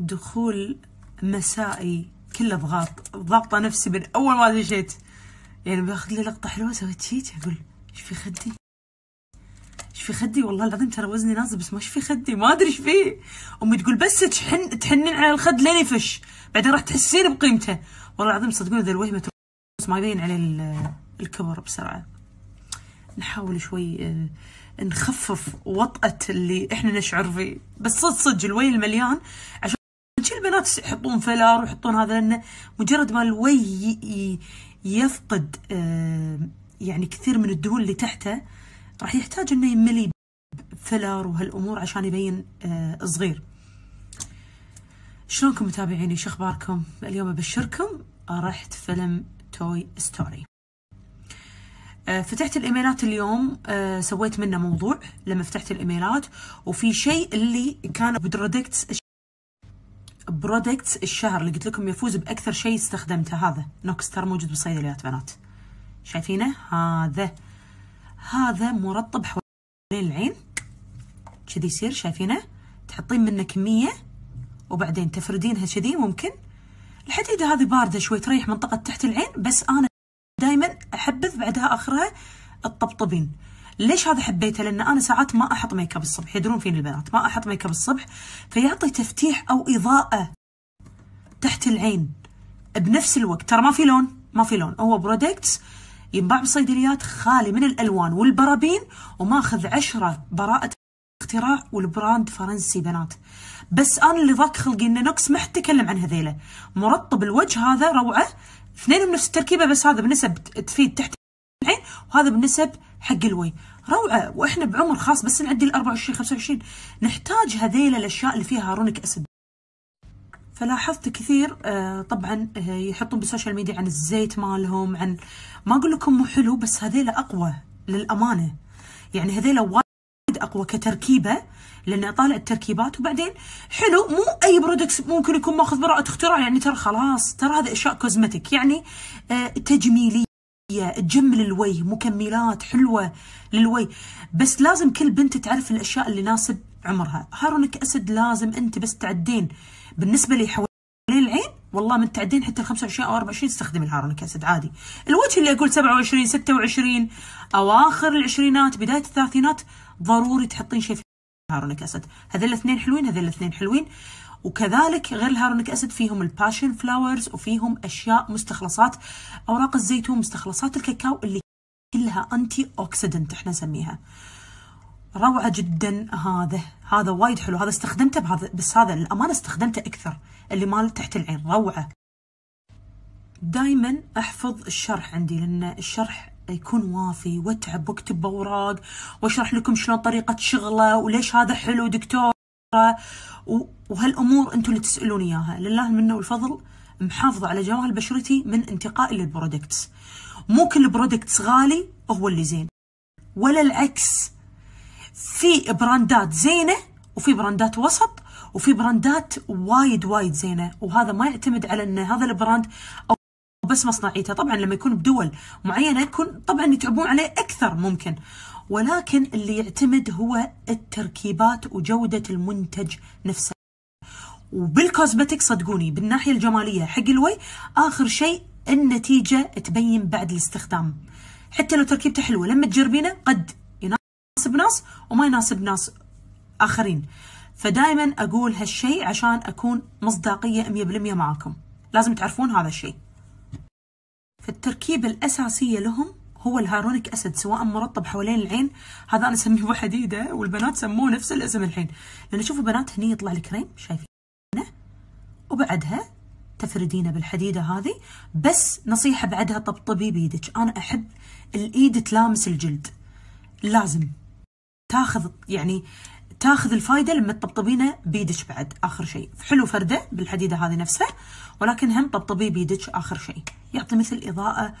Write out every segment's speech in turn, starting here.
دخول مسائي كله ضغط ضغطه نفسي من أول ما دشيت يعني باخذ لي لقطة حلوة سويت شيت أقول إيش في خدي؟ إيش في خدي؟ والله العظيم ترى وزني نازل بس ما إيش في خدي؟ ما أدري إيش فيه. أمي تقول بس تحن تحنين على الخد لين يفش. بعدين راح تحسين بقيمته. والله العظيم صدقوني ذا الوهمة ما يبين عليه ال- الكبر بسرعة. نحاول شوي آه، نخفف وطأة اللي إحنا نشعر فيه. بس صدق صدق الويه المليان عشان جي البنات يحطون filler ويحطون هذا لأنه مجرد ما الويه يفقد آه، يعني كثير من الدهون اللي تحته راح يحتاج إنه يملي filler وهالأمور عشان يبين آه، صغير. شلونكم متابعيني؟ شو أخباركم؟ اليوم أبشركم رحت فيلم Toy Story. آه، فتحت الإيميلات اليوم سويت منه موضوع لما فتحت الإيميلات وفي شيء اللي كان products products الشهر اللي قلت لكم يفوز بأكثر شيء استخدمته. هذا. نوكستار موجود بالصيدليات بنات. شايفينه؟ هذا. هذا مرطب حوالين العين. كذي يصير شايفينه؟ تحطين منه كمية وبعدين تفردينها كذي ممكن. الحديده هذه باردة شوي تريح منطقة تحت العين بس أنا دائما أحبذ بعدها آخرها تطبطبين. ليش هذا حبيته؟ لأن أنا ساعات ما أحط make up الصبح. يدرون فيني البنات. ما أحط make up الصبح فيعطي تفتيح أو إضاءة تحت العين. بنفس الوقت ترى ما في لون ما في لون. هو products ينباع بالصيدليات خالي من الألوان والبرابين وماخذ عشرة براءة اختراع وال brand فرنسي بنات. بس أنا اللي ضاق خلقي إن Nuxe ما حد تكلم عن هذيله مرطب الوجه هذا روعة اثنينهم نفس التركيبة بس هذا بنسب تفيد تحت العين وهذا بالنسب حق الويه روعة وإحنا بعمر خاص بس نعدي ال 24 25 نحتاج هذيل الأشياء اللي فيها hyaluronic acid فلاحظت كثير آه، طبعا آه، يحطون بال social media عن الزيت مالهم عن ما أقول لكم مو حلو بس هذيلا أقوى للأمانة. يعني هذيلا وايد أقوى كتركيبة لأن أطالع التركيبات وبعدين حلو مو أي product ممكن يكون ماخذ براءة اختراع يعني ترى خلاص ترى هذه اشياء cosmetic يعني آه، تجميليه تجمل الوجه مكملات حلوة للوجه بس لازم كل بنت تعرف الأشياء اللي يناسب عمرها. hyaluronic acid لازم أنت بس تعدين. بالنسبة لي حوالين العين والله من تعدين حتى ال 25 أو 24 استخدمي ال hyaluronic acid عادي. الوجه اللي أقول 27 26 أواخر العشرينات بداية الثلاثينات ضروري تحطين شيء في ال hyaluronic acid هذول الاثنين حلوين هذول الاثنين حلوين. وكذلك غير ال hyaluronic acid فيهم ال passion flowers وفيهم أشياء مستخلصات أوراق الزيتون مستخلصات الكاكاو اللي كلها antioxidant إحنا نسميها. روعة جدا هذا. هذا وايد حلو. هذا استخدمته بهذا بس هذا الامانه استخدمته أكثر. اللي مال تحت العين. روعة. دائما أحفظ الشرح عندي لأن الشرح يكون وافي واتعب واكتب باوراق واشرح لكم شلون طريقة شغله وليش هذا حلو دكتور و- وهالأمور أنتم اللي تسالون إياها. لله المنة والفضل محافظة على جمال بشرتي من انتقائي لل products مو كل products غالي هو اللي زين ولا العكس. في براندات زينة وفي براندات وسط وفي brand ات وايد وايد زينة وهذا ما يعتمد على إن هذا ال brand أو بس مصنعيته طبعا لما يكون بدول معينة يكون طبعا يتعبون عليه أكثر ممكن. ولكن اللي يعتمد هو التركيبات وجودة المنتج نفسه. وبال cosmetic صدقوني بالناحية الجمالية حق الويه آخر شيء النتيجة تبين بعد الاستخدام. حتى لو تركيبته حلوة لما تجربينه قد يناسب ناس وما يناسب ناس آخرين. فدائما أقول هالشيء عشان أكون مصداقية 100% معاكم. لازم تعرفون هذا الشيء. فالتركيبه الأساسية لهم هو الهارونيك أسيد سواء مرطب حوالين العين. هذا أنا أسميه ابو حديده والبنات سموه نفس الاسم الحين. لأن شوفوا بنات هني يطلع الكريم شايفينه؟ وبعدها تفردينه بالحديدة هذه. بس نصيحة بعدها طبطبي بيدك أنا أحب الإيد تلامس الجلد. لازم تاخذ يعني تاخذ الفايدة لما تطبطبينه بيدك بعد آخر شيء. حلو فردة بالحديدة هذه نفسها ولكن هم طبطبيه بيدك آخر شيء. يعطي مثل إضاءة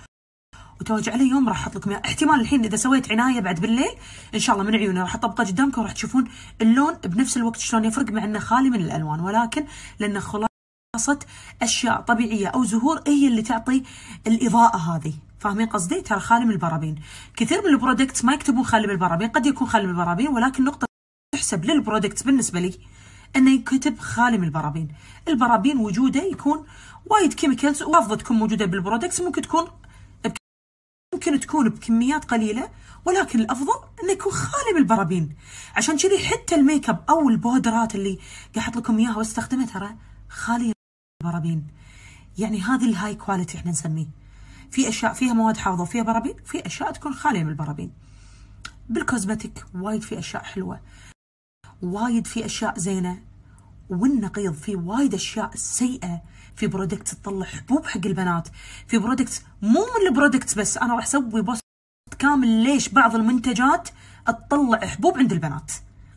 وتوجع عليه يوم راح أحط لكم إياه. احتمال الحين إذا سويت عناية بعد بالليل إن شاء الله من عيوني راح اطبقه قدامكم وراح تشوفون اللون بنفس الوقت شلون يفرق مع إنه خالي من الألوان. ولكن لأنه خلاصة أشياء طبيعية أو زهور هي اللي تعطي الإضاءة هذه. فاهمين قصدي؟ ترى خالي من البرابين. كثير من ال products ما يكتبون خالي من البرابين قد يكون خالي من البرابين ولكن نقطة تحسب لل products بالنسبة لي أنه يكتب خالي من ال paraben. ال paraben وجوده يكون وايد chemicals وافضل تكون موجودة بال products ممكن تكون ممكن تكون بكميات قليلة ولكن الأفضل أنه يكون خالي من البرابين. عشان كذي حتى ال make up أو البودرات اللي قاعد لكم إياها واستخدمها ترى خاليه من البرابين. يعني هذه ال high quality إحنا نسميه. في أشياء فيها مواد حافظة وفيها برابين في أشياء تكون خالية من البرابين. بال cosmetic وايد في أشياء حلوة. وايد في أشياء زينة والنقيض في وايد أشياء سيئة. في product تطلع حبوب حق البنات في product مو من ال product بس أنا راح أسوي post كامل ليش بعض المنتجات تطلع حبوب عند البنات.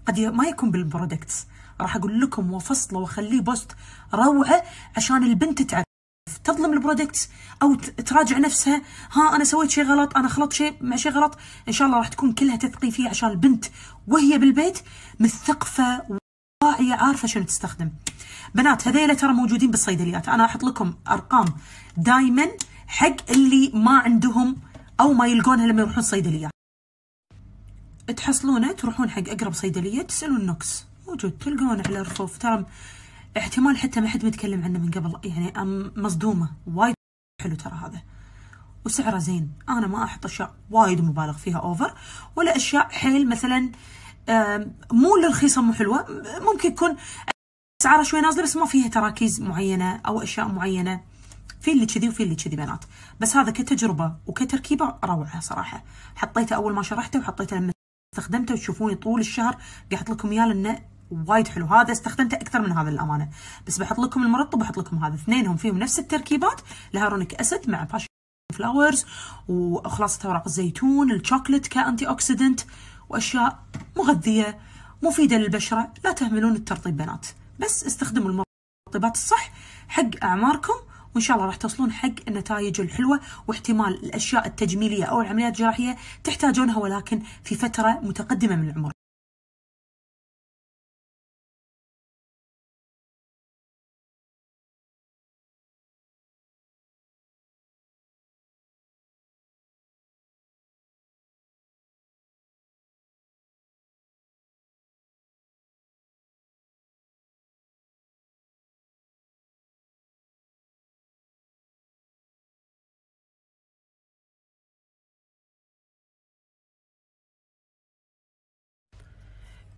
قد ما يكون بال products راح أقول لكم وافصله وأخليه post روعة عشان البنت تعرف. تظلم ال products أو تراجع نفسها. ها أنا سويت شيء غلط أنا خلطت شيء مع شيء غلط. إن شاء الله راح تكون كلها تثقيفية عشان البنت وهي بالبيت مثقفة واعية عارفة شنو تستخدم. بنات هذيلا ترى موجودين بالصيدليات. أنا أحط لكم أرقام دائما حق اللي ما عندهم أو ما يلقونها لما يروحون الصيدليات تحصلونه تروحون حق أقرب صيدلية تسألون نوكس. موجود تلقونه على الرفوف. ترى احتمال حتى ما حد متكلم عنه من قبل يعني مصدومة وايد حلو ترى هذا. وسعره زين أنا ما أحط أشياء وايد مبالغ فيها over ولا أشياء حيل مثلا مو الرخيصه مو حلوة ممكن يكون اسعارها شوي نازلة بس ما فيها تراكيز معينة أو أشياء معينة. في اللي كذي وفي اللي كذي بنات. بس هذا كتجربة وكتركيبة روعة صراحة. حطيته أول ما شرحته وحطيته لما استخدمته وتشوفوني طول الشهر قاعد لكم اياه لأنه وايد حلو. هذا استخدمته أكثر من هذا للأمانة. بس بحط لكم المرطب بحط لكم هذا. اثنينهم فيهم نفس التركيبات. ال hyaluronic acid مع passion flowers وخلاصة أوراق الزيتون ال chocolate ك antioxidant وأشياء مغذية مفيدة للبشرة. لا تهملون الترطيب بنات. بس استخدموا المرطبات الصح حق أعماركم وإن شاء الله راح توصلون حق النتائج الحلوة واحتمال الأشياء التجميلية أو العمليات الجراحية تحتاجونها ولكن في فترة متقدمة من العمر.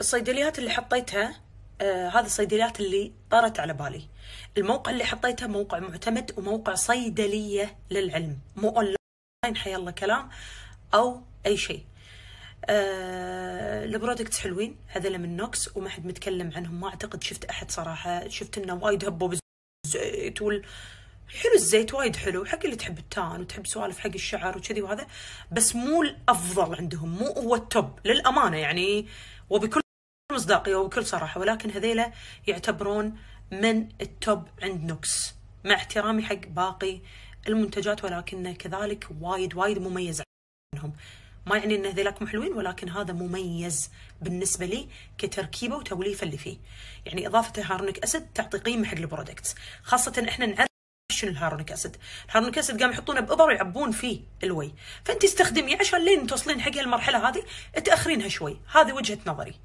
الصيدليات اللي حطيتها آه هذه الصيدليات اللي طارت على بالي. الموقع اللي حطيته موقع معتمد وموقع صيدلية للعلم. مو اونلاين حي الله كلام أو أي شيء. آه ال products حلوين هذول من نوكس وما حد متكلم عنهم. ما أعتقد شفت أحد صراحة. شفت انه وايد هبوا بالزيت وال حلو الزيت وايد حلو. حق اللي تحب ال tan وتحب سوالف حق الشعر وكذي وهذا. بس مو الأفضل عندهم مو هو ال top. للأمانة يعني وبكل مصداقية وبكل صراحة ولكن هذيلا يعتبرون من ال top عند نوكس مع احترامي حق باقي المنتجات ولكنه كذلك وايد وايد مميز عنهم. ما يعني إن هذيلاكم حلوين ولكن هذا مميز بالنسبة لي كتركيبة وتوليفه اللي فيه. يعني إضافة ال hyaluronic acid تعطي قيمه حق ال products خاصة إحنا نعرف شنو ال hyaluronic acid. ال hyaluronic acid قام يحطونه بإبر ويعبون فيه الويه. فأنت استخدميه عشان لين توصلين حق المرحله هذه تأخرينها شوي. هذه وجهة نظري.